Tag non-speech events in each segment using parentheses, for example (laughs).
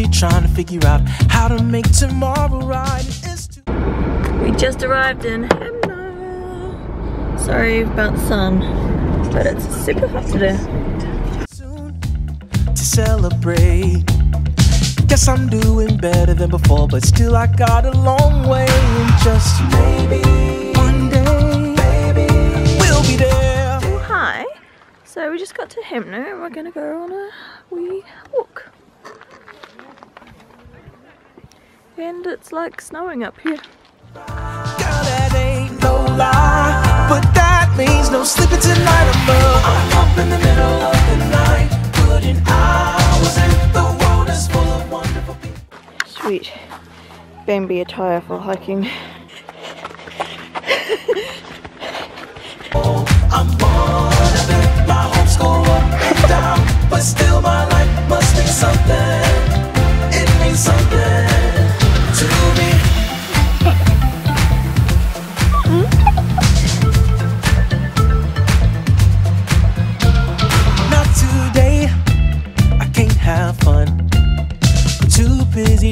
busy trying to figure out how to make tomorrow right. We just arrived in Hanmer. Sorry about the sun, but it's super hot today. soon to celebrate. Guess I'm doing better than before, but still I got a long way. And just maybe one day, baby, we'll be there. Oh, hi. So we just got to Hanmer and we're gonna go on a wee walk. And it's like snowing up here. Girl, that ain't no lie, but that means no sleeping tonight. I'm up, in the middle of the night, putting hours in. The world is full of wonderful people. Sweet Bambi attire for hiking. I'm one of it. My hopes go up and down, but still my life must mean something.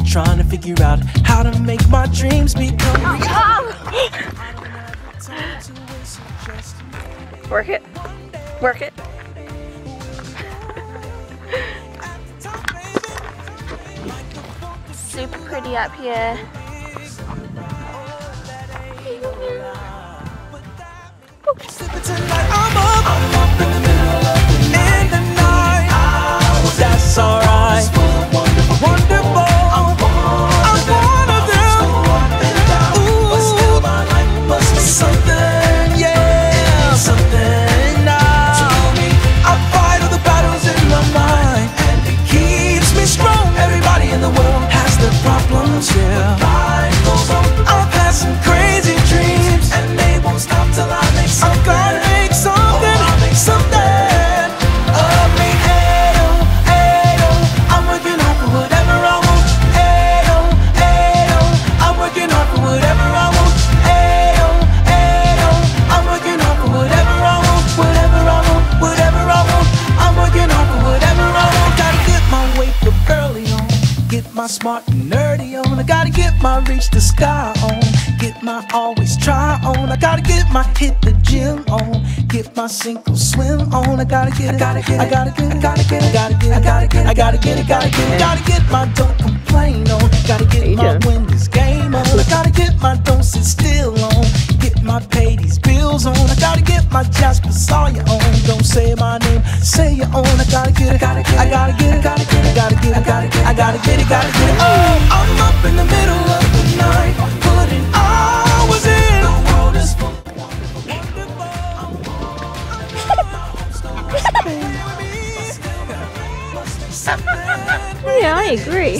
Trying to figure out how to make my dreams become oh, reality. Work it. Work it. Super pretty up here. Sleeping problems, yeah. I'm passing crazy dreams, and they won't stop till I make something. I'm gonna make something, something of me. Ayo, ayo, I'm working hard for whatever I want. Ayo, ayo, I'm working hard for whatever I want. Ayo, ayo, I'm working hard for whatever I want. Whatever I want, whatever I want. I'm working hard for whatever I want. Gotta get my wake up early on. Get my smart nerdy on. I gotta get my reach the sky on. Get my always try on. I gotta get my hit the gym on. Get my single swim on. I gotta get it. I gotta get it. I gotta get it. I gotta get it. I gotta get it. I gotta get it. I gotta get it. Gotta get it. Gotta get my don't complain on. Gotta get my win this game on. I gotta get my don't sit still on. Get my pay these bills on. I gotta get my Jasper Sawyer on. Don't say my name, say your own. I gotta get it. Gotta get it. I gotta get it. Gotta get it. Gotta get it. Gotta get it. I gotta get it. Gotta get it. Oh, up in the middle of the night, putting hours in. The world is full of wonderful, wonderful. (laughs) Yeah, I agree.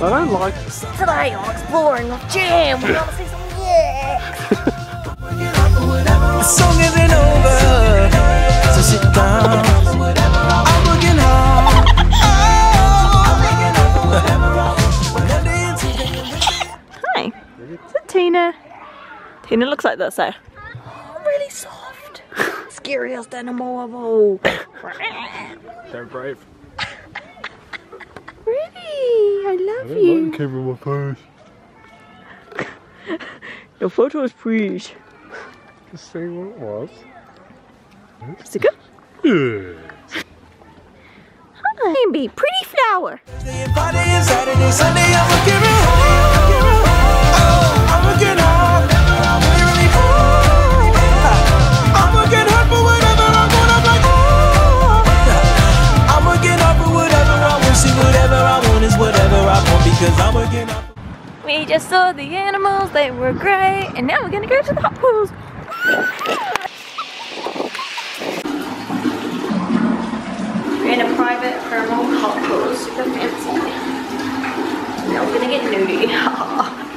I don't like Today I'm exploring the gym. We gotta see some (laughs) yeah. The song isn't over, so sit down. I'm working hard. Hi. Is it Tina? Tina looks like this, eh? really soft. (laughs) Scariest animal of all. (laughs) They're brave. Really? I I love don't you. like covering my face. (laughs) Your photo is pretty. Just see what it was. Is it good? Yeah. Hi, Bambi. Pretty flower. We just saw the animals. They were great. And now we're gonna go to the hot pools. We're in a private thermal hot pool. Super fancy. Now we're gonna get nudie. (laughs)